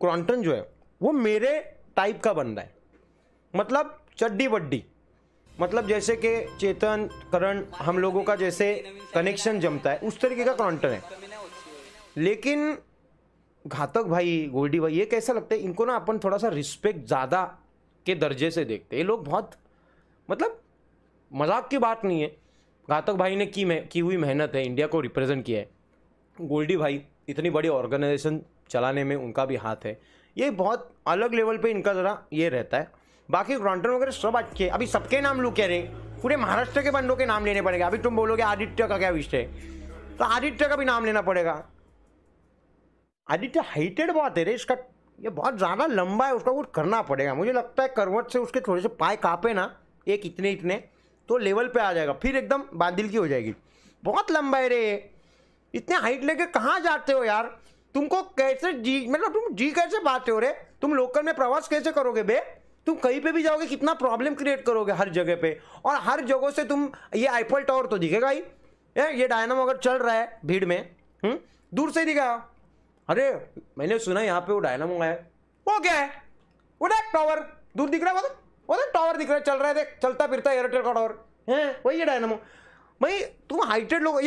क्रॉन्टन जो है, वो मेरे टाइप का बन रहा है। मतलब चड्डी बड्डी। मतलब जैसे कि चेतन, करण, हम लोगों का जैसे कनेक्शन जमता है, उस तरीके का क्रॉन्टन है। लेकिन घातक भाई, गोल्डी भाई, ये कैसा लगता है? इनको ना अपन थोड़ा सा रिस्पेक्ट ज़्यादा के दर्जे से देखते हैं। ये लोग बहुत मतलब मज़ाक की बात नहीं है। घातक भाई ने की की हुई मेहनत है इंडिया को रिप्रेजेंट किया है। गोल्डी भाई, इतनी बड़ी ऑर्गेनाइजेशन चलाने में उनका भी हाथ है। ये बहुत अलग लेवल पे इनका ज़रा ये रहता है। बाकी क्रॉन्टन वगैरह सब अच्छे अभी सबके नाम लू कह रहे पूरे महाराष्ट्र के बंदों के नाम लेने पड़ेगा। अभी तुम बोलोगे आदित्य का क्या विषय है? तो आदित्य का भी नाम लेना पड़ेगा। आदित्य हाइटेड बहुत है रे, इसका ये बहुत ज़्यादा लंबा है, उसका कुछ करना पड़ेगा। मुझे लगता है करवट से उसके थोड़े से पाए कापे ना, एक इतने इतने तो लेवल पे आ जाएगा। फिर एकदम बादल की हो जाएगी। बहुत लंबा है रे इतने हाइट लेके कहाँ जाते हो यार? तुमको कैसे जी मतलब तुम जी कैसे पाते हो रे? तुम लोकल में प्रवास कैसे करोगे बे? तुम कहीं पे भी जाओगे कितना प्रॉब्लम क्रिएट करोगे हर जगह पे? और हर जगह से तुम ये आईफल टावर तो दिखेगा ही। ये डायनामो अगर चल रहा है भीड़ में हुँ? हम्म, दूर से दिखा अरे मैंने सुना यहाँ पे वो डायनामो है। वो क्या है? वो देख टावर दूर दिख रहा है वो देख टावर दिख रहा है चल रहा है देख चलता फिरता एयरटेल का टावर है वही है डायनामो भाई तुम हाइटेड लोग